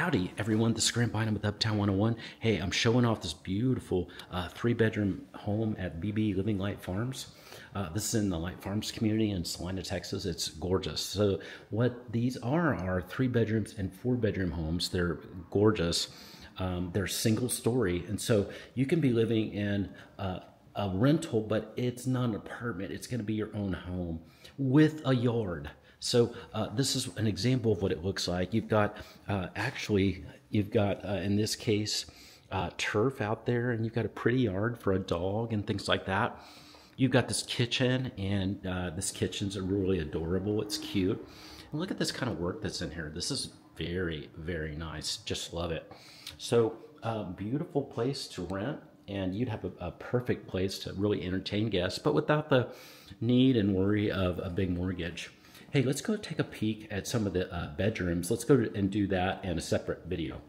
Howdy, everyone. This is Grant Bynum with Uptown 101. Hey, I'm showing off this beautiful uh, three bedroom home at BB Living Light Farms. Uh, this is in the Light Farms community in Celina, Texas. It's gorgeous. So, what these are are three bedrooms and four bedroom homes. They're gorgeous. Um, they're single story. And so, you can be living in uh, a rental, but it's not an apartment. It's going to be your own home with a yard. So uh, this is an example of what it looks like. You've got uh, actually, you've got uh, in this case uh, turf out there, and you've got a pretty yard for a dog and things like that. You've got this kitchen, and uh, this kitchen's really adorable. It's cute. And look at this kind of work that's in here. This is very, very nice. Just love it. So uh, beautiful place to rent and you'd have a, a, perfect place to really entertain guests, but without the need and worry of a big mortgage. Hey, let's go take a peek at some of the uh, bedrooms. Let's go and do that in a separate video.